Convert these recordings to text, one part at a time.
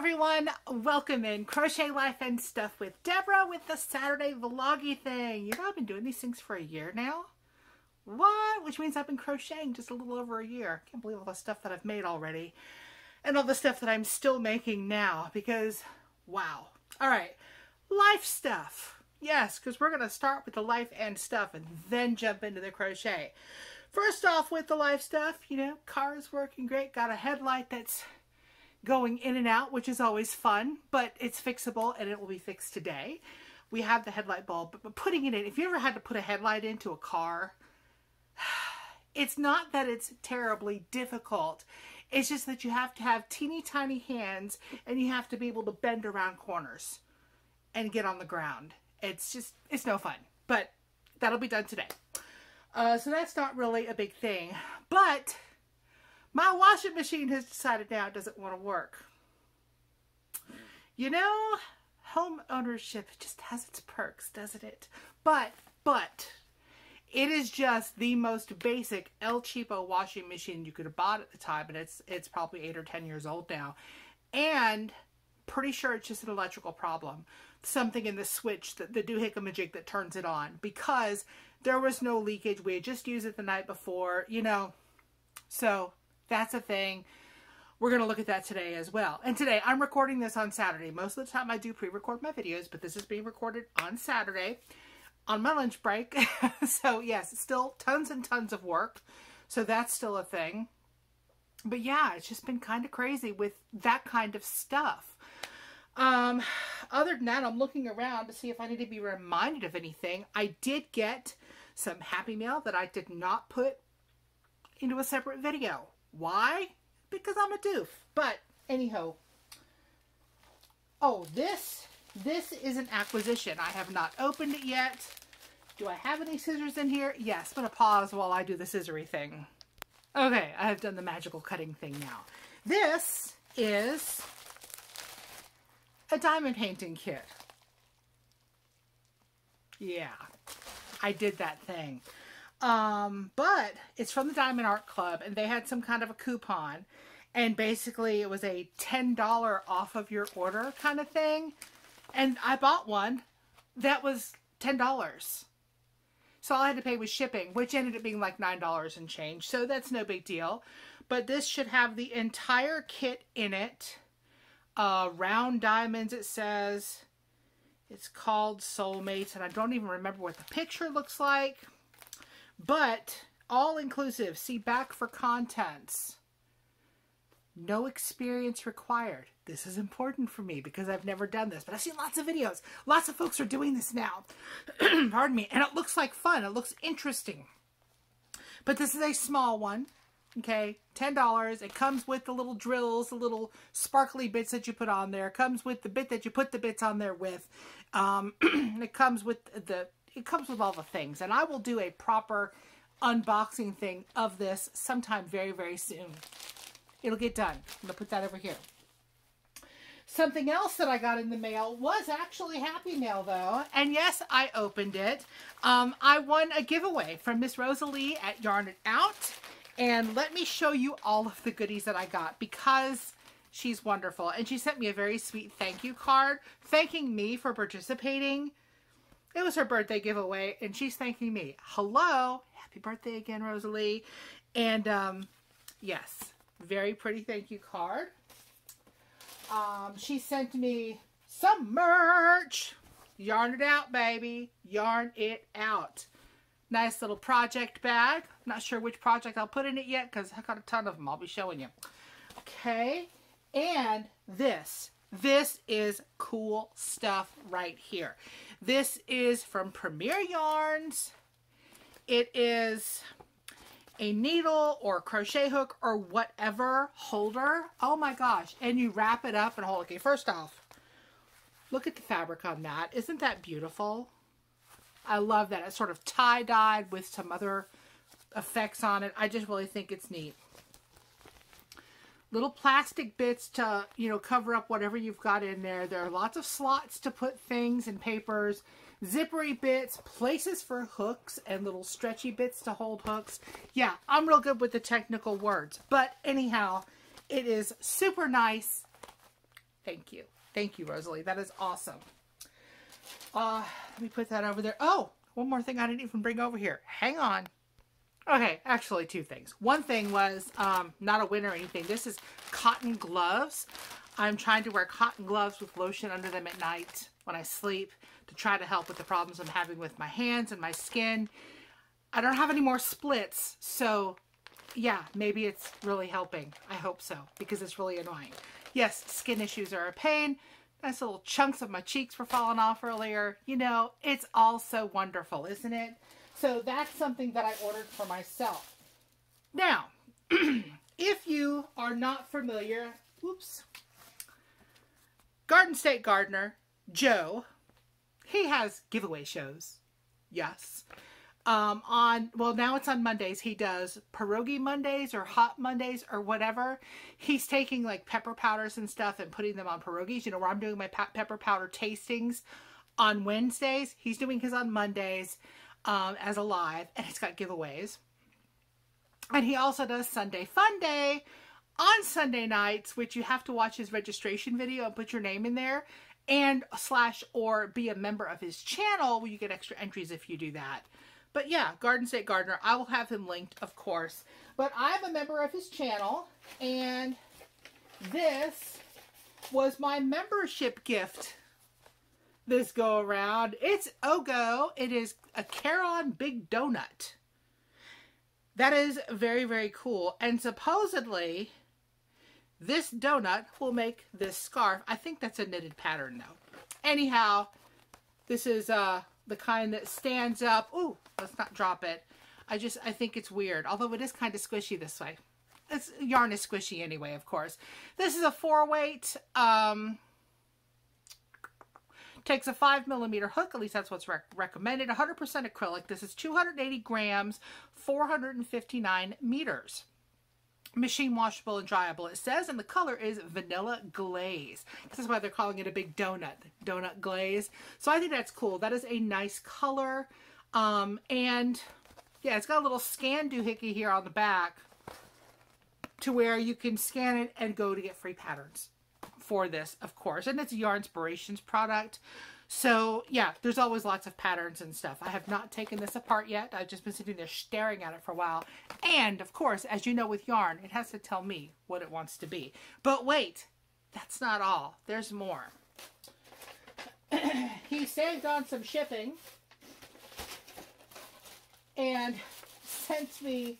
everyone, welcome in Crochet Life and Stuff with Debra with the Saturday vloggy thing. You know I've been doing these things for a year now. What? Which means I've been crocheting just a little over a year. Can't believe all the stuff that I've made already. And all the stuff that I'm still making now because, wow. All right, life stuff. Yes, because we're going to start with the life and stuff and then jump into the crochet. First off with the life stuff, you know, car is working great. Got a headlight that's going in and out, which is always fun, but it's fixable and it will be fixed today. We have the headlight bulb, but putting it in, if you ever had to put a headlight into a car, it's not that it's terribly difficult. It's just that you have to have teeny tiny hands and you have to be able to bend around corners and get on the ground. It's just, it's no fun, but that'll be done today. Uh, so that's not really a big thing, but my washing machine has decided now it doesn't want to work. You know, home ownership just has its perks, doesn't it? But, but, it is just the most basic El Cheapo washing machine you could have bought at the time, and it's it's probably eight or ten years old now. And pretty sure it's just an electrical problem. Something in the switch, the, the doohickamajig that turns it on, because there was no leakage. We had just used it the night before, you know. So that's a thing. We're going to look at that today as well. And today, I'm recording this on Saturday. Most of the time I do pre-record my videos, but this is being recorded on Saturday on my lunch break. so yes, still tons and tons of work. So that's still a thing. But yeah, it's just been kind of crazy with that kind of stuff. Um, other than that, I'm looking around to see if I need to be reminded of anything. I did get some Happy Mail that I did not put into a separate video. Why? Because I'm a doof. But anyhow. Oh, this, this is an acquisition. I have not opened it yet. Do I have any scissors in here? Yes, but a pause while I do the scissory thing. Okay, I have done the magical cutting thing now. This is a diamond painting kit. Yeah, I did that thing. Um, but it's from the Diamond Art Club and they had some kind of a coupon and basically it was a $10 off of your order kind of thing. And I bought one that was $10. So all I had to pay was shipping, which ended up being like $9 and change. So that's no big deal. But this should have the entire kit in it. Uh, round diamonds, it says. It's called Soulmates, and I don't even remember what the picture looks like. But all inclusive, see back for contents. No experience required. This is important for me because I've never done this, but I've seen lots of videos. Lots of folks are doing this now. Pardon me. And it looks like fun. It looks interesting. But this is a small one. Okay, $10. It comes with the little drills, the little sparkly bits that you put on there. It comes with the bit that you put the bits on there with. Um, it comes with the it comes with all the things. And I will do a proper unboxing thing of this sometime very, very soon. It'll get done. I'm going to put that over here. Something else that I got in the mail was actually Happy Mail, though. And yes, I opened it. Um, I won a giveaway from Miss Rosalie at Yarn It Out. And let me show you all of the goodies that I got because she's wonderful. And she sent me a very sweet thank you card thanking me for participating it was her birthday giveaway, and she's thanking me. Hello, happy birthday again, Rosalie. And um, yes, very pretty thank you card. Um, she sent me some merch. Yarn it out, baby. Yarn it out. Nice little project bag. Not sure which project I'll put in it yet because I got a ton of them. I'll be showing you. Okay. And this. This is cool stuff right here. This is from Premier Yarns. It is a needle or crochet hook or whatever holder. Oh my gosh. And you wrap it up and hold it. Okay, first off, look at the fabric on that. Isn't that beautiful? I love that. It's sort of tie-dyed with some other effects on it. I just really think it's neat little plastic bits to, you know, cover up whatever you've got in there. There are lots of slots to put things and papers, zippery bits, places for hooks, and little stretchy bits to hold hooks. Yeah, I'm real good with the technical words. But anyhow, it is super nice. Thank you. Thank you, Rosalie. That is awesome. Uh, let me put that over there. Oh, one more thing I didn't even bring over here. Hang on. Okay, actually two things. One thing was um, not a win or anything. This is cotton gloves. I'm trying to wear cotton gloves with lotion under them at night when I sleep to try to help with the problems I'm having with my hands and my skin. I don't have any more splits, so yeah, maybe it's really helping. I hope so, because it's really annoying. Yes, skin issues are a pain. Nice little chunks of my cheeks were falling off earlier. You know, it's all so wonderful, isn't it? So that's something that I ordered for myself. Now, if you are not familiar, oops, Garden State Gardener, Joe, he has giveaway shows. Yes um, on, well, now it's on Mondays. He does pierogi Mondays or hot Mondays or whatever. He's taking like pepper powders and stuff and putting them on pierogies. You know, where I'm doing my pepper powder tastings on Wednesdays. He's doing his on Mondays um, as a live, and it's got giveaways. And he also does Sunday Fun Day on Sunday nights, which you have to watch his registration video and put your name in there and slash or be a member of his channel where you get extra entries if you do that. But yeah, Garden State Gardener. I will have him linked, of course. But I'm a member of his channel, and this was my membership gift this go around. It's Ogo. It is a Caron Big Donut. That is very, very cool. And supposedly, this donut will make this scarf. I think that's a knitted pattern, though. Anyhow, this is uh, the kind that stands up. Ooh, let's not drop it. I just, I think it's weird. Although it is kind of squishy this way. It's, yarn is squishy anyway, of course. This is a four weight, um, takes a five millimeter hook. At least that's what's rec recommended. 100% acrylic. This is 280 grams, 459 meters machine washable and dryable it says and the color is vanilla glaze this is why they're calling it a big donut donut glaze so i think that's cool that is a nice color um and yeah it's got a little scan doohickey here on the back to where you can scan it and go to get free patterns for this of course and it's a Yarnspirations product so yeah, there's always lots of patterns and stuff. I have not taken this apart yet. I've just been sitting there staring at it for a while. And of course, as you know with yarn, it has to tell me what it wants to be. But wait, that's not all. There's more. he saved on some shipping and sent me,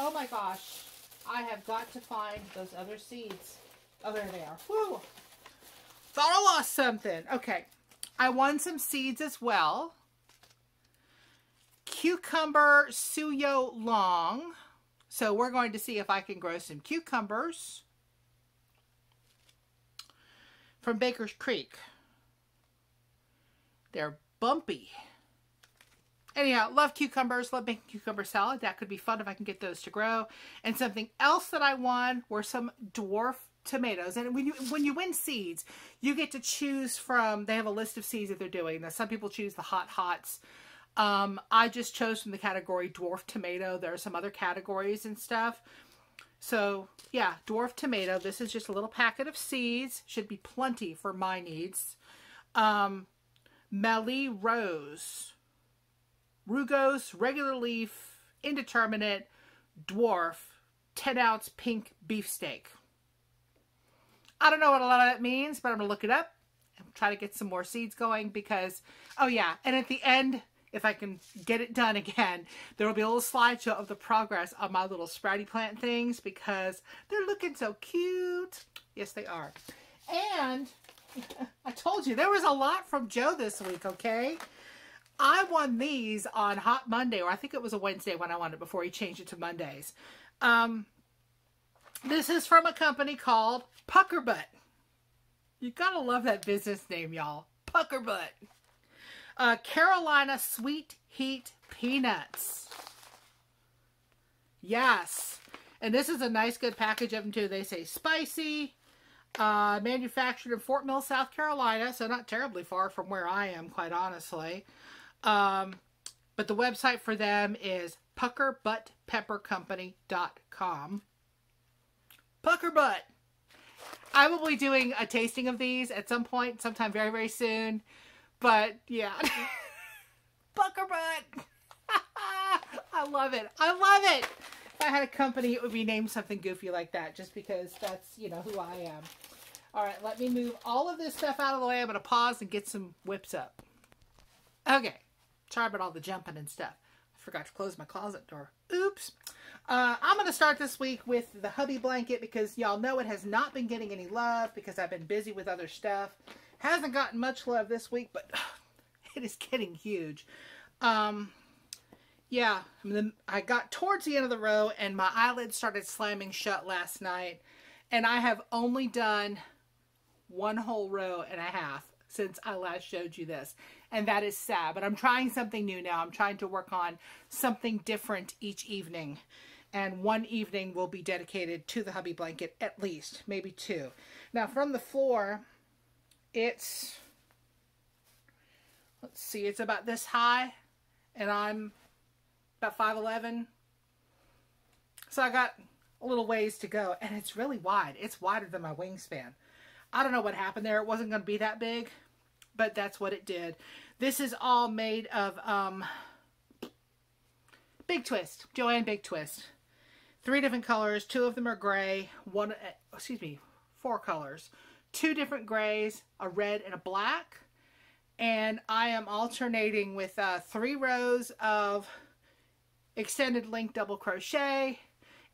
oh my gosh, I have got to find those other seeds. Oh, there they are. Woo! Thought I lost something. Okay. I won some seeds as well. Cucumber suyo long. So we're going to see if I can grow some cucumbers from Baker's Creek. They're bumpy. Anyhow, love cucumbers, love making cucumber salad. That could be fun if I can get those to grow. And something else that I won were some dwarf tomatoes. And when you when you win seeds, you get to choose from, they have a list of seeds that they're doing. Now, some people choose the hot hots. Um, I just chose from the category dwarf tomato. There are some other categories and stuff. So, yeah, dwarf tomato. This is just a little packet of seeds. Should be plenty for my needs. Um, Rose. Rugose, regular leaf, indeterminate, dwarf, 10 ounce pink beefsteak. I don't know what a lot of that means, but I'm going to look it up and try to get some more seeds going because, oh yeah, and at the end, if I can get it done again, there will be a little slideshow of the progress of my little sprouty plant things because they're looking so cute. Yes, they are. And I told you, there was a lot from Joe this week, okay? I won these on Hot Monday, or I think it was a Wednesday when I won it before he changed it to Mondays. Um, this is from a company called Puckerbutt. You gotta love that business name, y'all. Puckerbutt. Uh, Carolina Sweet Heat Peanuts. Yes. And this is a nice, good package of them, too. They say spicy, uh, manufactured in Fort Mill, South Carolina, so not terribly far from where I am, quite honestly. Um, but the website for them is puckerbuttpeppercompany.com. Pucker butt. I will be doing a tasting of these at some point, sometime very, very soon. But yeah. Pucker butt. I love it. I love it. If I had a company, it would be named something goofy like that, just because that's, you know, who I am. All right, let me move all of this stuff out of the way. I'm going to pause and get some WIPs up. Okay. Sorry about all the jumping and stuff. I forgot to close my closet door. Oops. Uh, I'm going to start this week with the hubby blanket because y'all know it has not been getting any love because I've been busy with other stuff. Hasn't gotten much love this week, but it is getting huge. Um, yeah, I got towards the end of the row and my eyelids started slamming shut last night. And I have only done one whole row and a half since I last showed you this. And that is sad, but I'm trying something new now. I'm trying to work on something different each evening. And one evening will be dedicated to the hubby blanket, at least, maybe two. Now, from the floor, it's, let's see, it's about this high, and I'm about 5'11". So I got a little ways to go, and it's really wide. It's wider than my wingspan. I don't know what happened there. It wasn't going to be that big, but that's what it did. This is all made of um, Big Twist, Joann Big Twist. Three different colors. Two of them are gray. One, eh, excuse me, four colors. Two different grays, a red and a black. And I am alternating with uh, three rows of extended length double crochet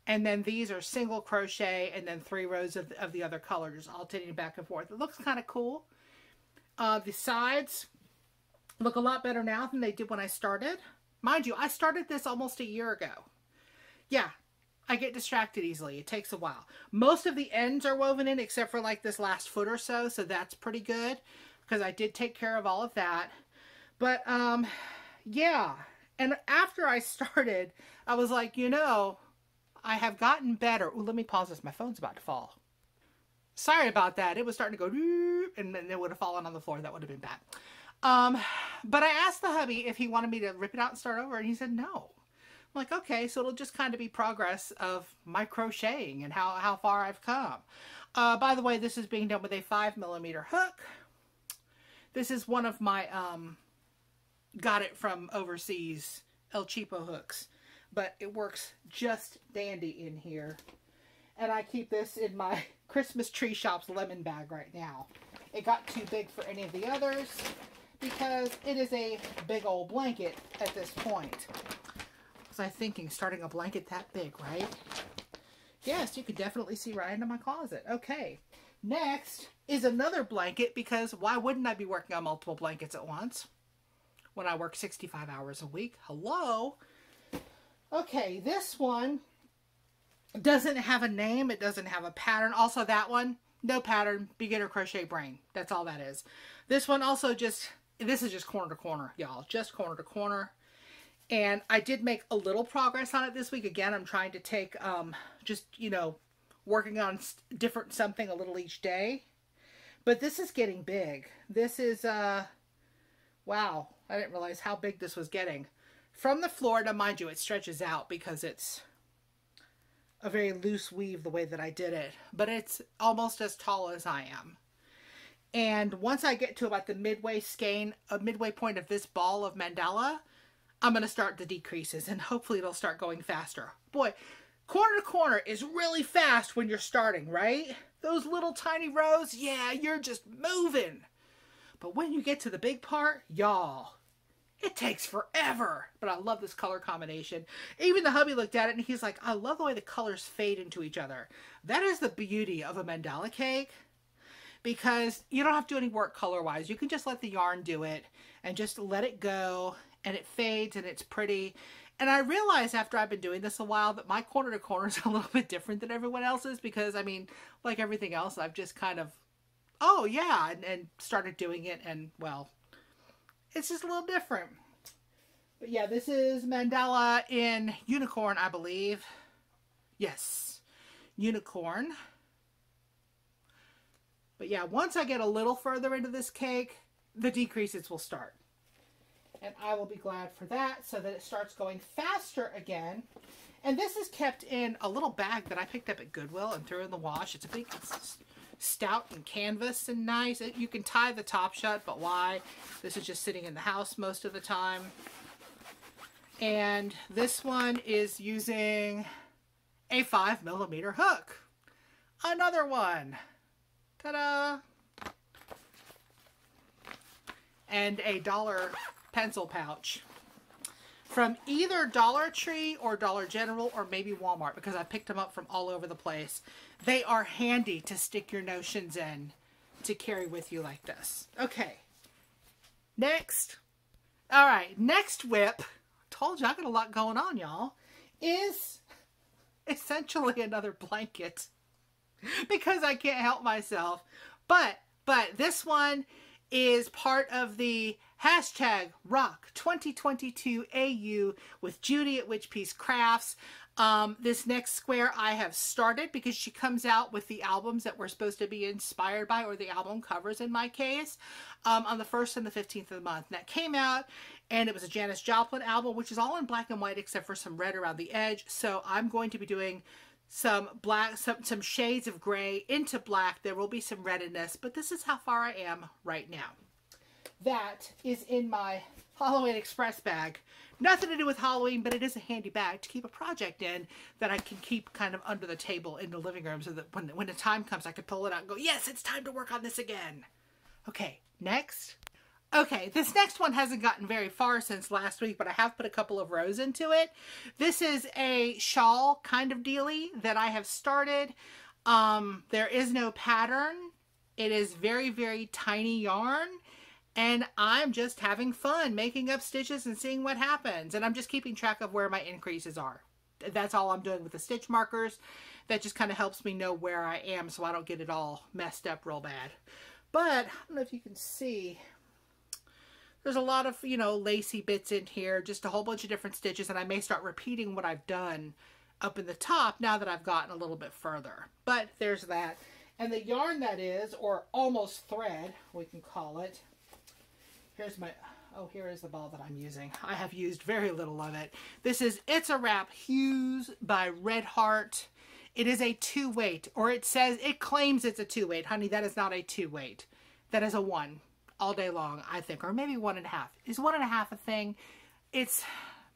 and then these are single crochet and then three rows of, of the other colors alternating back and forth. It looks kind of cool. Uh, the sides look a lot better now than they did when I started. Mind you, I started this almost a year ago. Yeah, I get distracted easily. It takes a while. Most of the ends are woven in except for like this last foot or so, so that's pretty good because I did take care of all of that. But um yeah, and after I started, I was like, you know, I have gotten better. Ooh, let me pause this. My phone's about to fall. Sorry about that. It was starting to go, and then it would have fallen on the floor. That would have been bad. Um, but I asked the hubby if he wanted me to rip it out and start over, and he said no. I'm like, okay, so it'll just kind of be progress of my crocheting and how, how far I've come. Uh, by the way, this is being done with a 5 millimeter hook. This is one of my, um, got it from overseas El Cheapo hooks but it works just dandy in here. And I keep this in my Christmas Tree Shop's lemon bag right now. It got too big for any of the others because it is a big old blanket at this point. Was I thinking starting a blanket that big, right? Yes, you could definitely see right into my closet. Okay. Next is another blanket because why wouldn't I be working on multiple blankets at once when I work 65 hours a week? Hello? Okay, this one doesn't have a name. It doesn't have a pattern. Also, that one, no pattern, beginner crochet brain. That's all that is. This one also just, this is just corner to corner, y'all. Just corner to corner. And I did make a little progress on it this week. Again, I'm trying to take, um, just, you know, working on different something a little each day. But this is getting big. This is, uh, wow. I didn't realize how big this was getting from the floor. Now, mind you, it stretches out because it's a very loose weave the way that I did it, but it's almost as tall as I am. And once I get to about the midway skein, a midway point of this ball of mandala, I'm going to start the decreases and hopefully it'll start going faster. Boy, corner to corner is really fast when you're starting, right? Those little tiny rows, yeah, you're just moving. But when you get to the big part, y'all, it takes forever, but I love this color combination. Even the hubby looked at it and he's like, I love the way the colors fade into each other. That is the beauty of a mandala cake because you don't have to do any work color-wise. You can just let the yarn do it and just let it go and it fades and it's pretty. And I realized after I've been doing this a while that my corner to corner is a little bit different than everyone else's because, I mean, like everything else, I've just kind of, oh yeah, and, and started doing it and, well, it's just a little different. But yeah, this is Mandala in Unicorn, I believe. Yes, Unicorn. But yeah, once I get a little further into this cake, the decreases will start. And I will be glad for that so that it starts going faster again. And this is kept in a little bag that I picked up at Goodwill and threw in the wash. It's a big, it's stout and canvas and nice. You can tie the top shut, but why? This is just sitting in the house most of the time. And this one is using a five millimeter hook. Another one. Ta-da! And a dollar pencil pouch from either Dollar Tree or Dollar General or maybe Walmart because I picked them up from all over the place. They are handy to stick your notions in to carry with you like this. Okay. Next. All right. Next WIP. Told you I got a lot going on, y'all. Is essentially another blanket because I can't help myself. But, but this one is part of the hashtag rock 2022 AU with Judy at Witch Peace Crafts. Um, this next square I have started because she comes out with the albums that we're supposed to be inspired by, or the album covers in my case, um, on the 1st and the 15th of the month. And that came out, and it was a Janis Joplin album, which is all in black and white except for some red around the edge. So I'm going to be doing some black, some, some shades of gray into black. There will be some red in this, but this is how far I am right now. That is in my Halloween Express bag. Nothing to do with Halloween, but it is a handy bag to keep a project in that I can keep kind of under the table in the living room so that when, when the time comes, I can pull it out and go, yes, it's time to work on this again. Okay, next. Okay, this next one hasn't gotten very far since last week, but I have put a couple of rows into it. This is a shawl kind of dealy that I have started. Um, there is no pattern. It is very, very tiny yarn and I'm just having fun making up stitches and seeing what happens. And I'm just keeping track of where my increases are. That's all I'm doing with the stitch markers. That just kind of helps me know where I am so I don't get it all messed up real bad. But, I don't know if you can see, there's a lot of, you know, lacy bits in here, just a whole bunch of different stitches, and I may start repeating what I've done up in the top now that I've gotten a little bit further. But there's that. And the yarn that is, or almost thread, we can call it, Here's my, oh, here is the ball that I'm using. I have used very little of it. This is It's a Wrap Hues by Red Heart. It is a two weight, or it says, it claims it's a two weight. Honey, that is not a two weight. That is a one all day long, I think, or maybe one and a half. Is one and a half a thing? It's,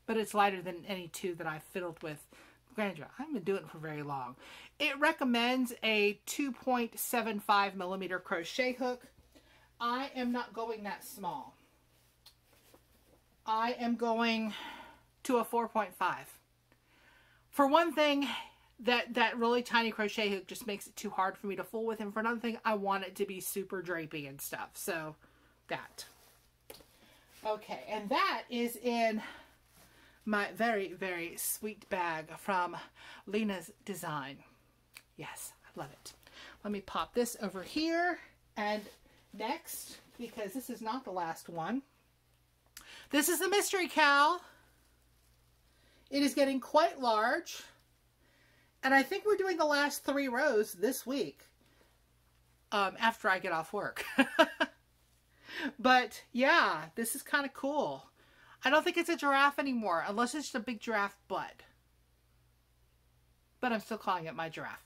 but it's lighter than any two that I've fiddled with. Grandeur. I haven't been doing it for very long. It recommends a 2.75 millimeter crochet hook. I am not going that small. I am going to a 4.5. For one thing, that, that really tiny crochet hook just makes it too hard for me to fool with. And for another thing, I want it to be super drapey and stuff. So, that. Okay, and that is in my very, very sweet bag from Lena's Design. Yes, I love it. Let me pop this over here. And Next, because this is not the last one, this is the Mystery CAL. It is getting quite large. And I think we're doing the last three rows this week um, after I get off work. but yeah, this is kind of cool. I don't think it's a giraffe anymore, unless it's just a big giraffe butt. But I'm still calling it my giraffe.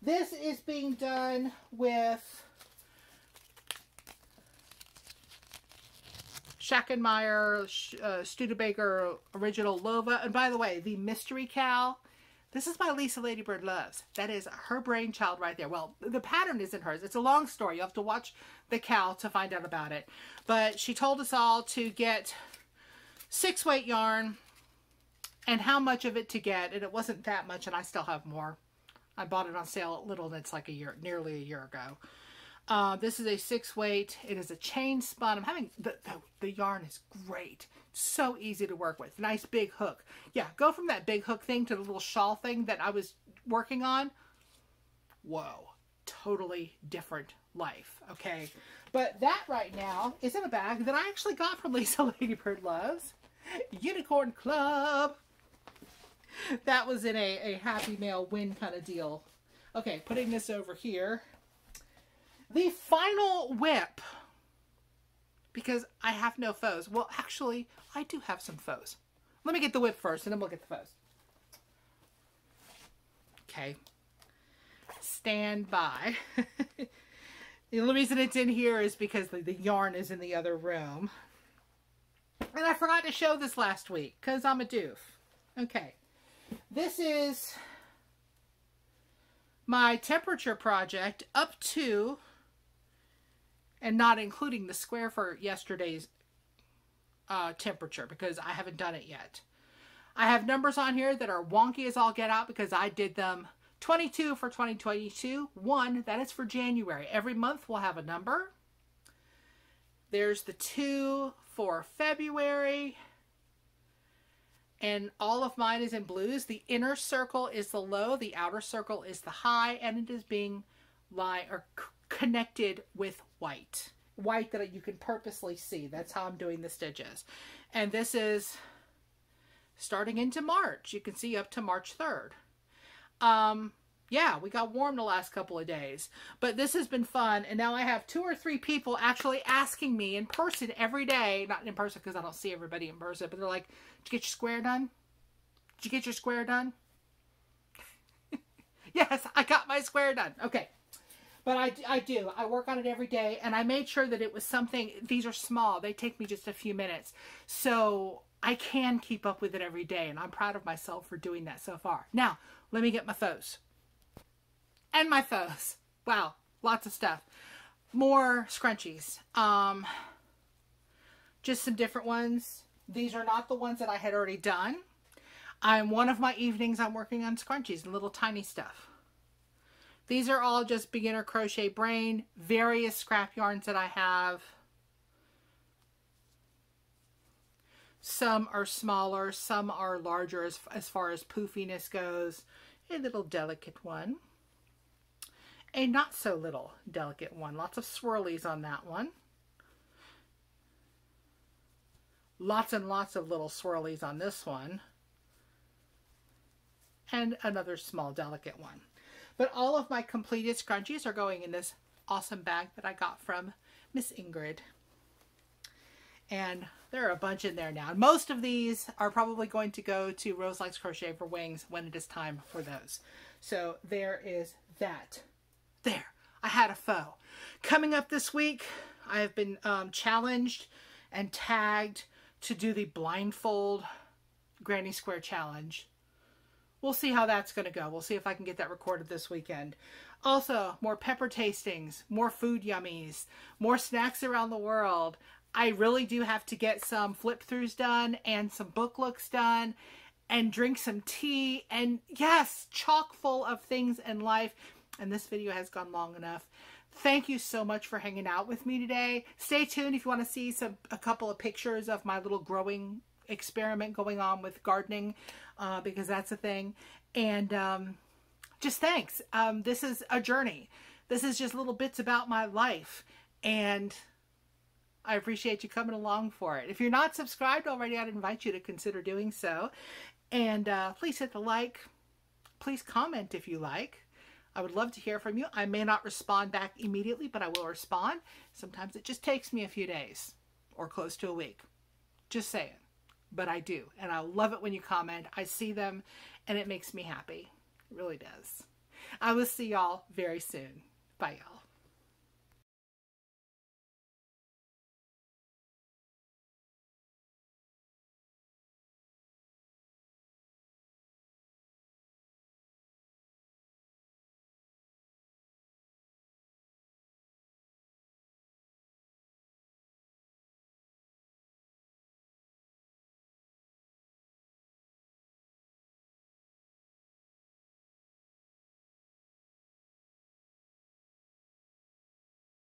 This is being done with Schachenmayr, uh, Studebaker Original Lova. And by the way, the Mystery CAL, this is by Lisa Ladybird Loves. That is her brainchild right there. Well, the pattern isn't hers. It's a long story. You have to watch the CAL to find out about it. But she told us all to get six weight yarn and how much of it to get. And it wasn't that much, and I still have more. I bought it on sale at Lidl, and it's like a year, nearly a year ago. Uh, this is a six weight. It is a chain spun. I'm having, the, the, the yarn is great. So easy to work with. Nice big hook. Yeah, go from that big hook thing to the little shawl thing that I was working on. Whoa, totally different life, okay? But that right now is in a bag that I actually got from Lisa Ladybird Loves. Unicorn Club. That was in a, a Happy Mail win kind of deal. Okay, putting this over here. The final WIP. Because I have no FOs. Well, actually, I do have some FOs. Let me get the WIP first, and then we'll get the FOs. Okay. stand by. the only reason it's in here is because the, the yarn is in the other room. And I forgot to show this last week because I'm a doof. Okay. This is my temperature project up to and not including the square for yesterday's uh, temperature because I haven't done it yet. I have numbers on here that are wonky as all get out because I did them 22 for 2022. One, that is for January. Every month we'll have a number. There's the two for February. And all of mine is in blues. The inner circle is the low, the outer circle is the high, and it is being lie or connected with white. White that you can purposely see. That's how I'm doing the stitches. And this is starting into March. You can see up to March 3rd. Um, yeah, we got warm the last couple of days. But this has been fun. And now I have two or three people actually asking me in person every day. Not in person because I don't see everybody in person. But they're like, did you get your square done? Did you get your square done? yes, I got my square done. Okay. But I, I do. I work on it every day. And I made sure that it was something. These are small. They take me just a few minutes. So I can keep up with it every day, and I'm proud of myself for doing that so far. Now, let me get my FOs. And my FOs. Wow, lots of stuff. More scrunchies. Um, just some different ones. These are not the ones that I had already done. I'm one of my evenings I'm working on scrunchies and little tiny stuff. These are all just beginner crochet brain, various scrap yarns that I have. Some are smaller, some are larger as, as far as poofiness goes. A little delicate one. A not so little delicate one. Lots of swirlies on that one. Lots and lots of little swirlies on this one. And another small delicate one. But all of my completed scrunchies are going in this awesome bag that I got from Miss Ingrid. And there are a bunch in there now. Most of these are probably going to go to Rose Likes Crochet for Wings when it is time for those. So there is that. There. I had a FO. Coming up this week, I have been um, challenged and tagged to do the blindfold Granny Square Challenge. We'll see how that's going to go. We'll see if I can get that recorded this weekend. Also, more pepper tastings, more food yummies, more snacks around the world. I really do have to get some flip throughs done and some book looks done and drink some tea and yes, chock full of things in life. And this video has gone long enough. Thank you so much for hanging out with me today. Stay tuned if you want to see some a couple of pictures of my little growing experiment going on with gardening uh, because that's a thing. And um, just thanks. Um, this is a journey. This is just little bits about my life. And I appreciate you coming along for it. If you're not subscribed already, I'd invite you to consider doing so. And uh, please hit the like. Please comment if you like. I would love to hear from you. I may not respond back immediately, but I will respond. Sometimes it just takes me a few days or close to a week. Just saying. But I do. And I love it when you comment. I see them and it makes me happy. It really does. I will see y'all very soon. Bye, y'all.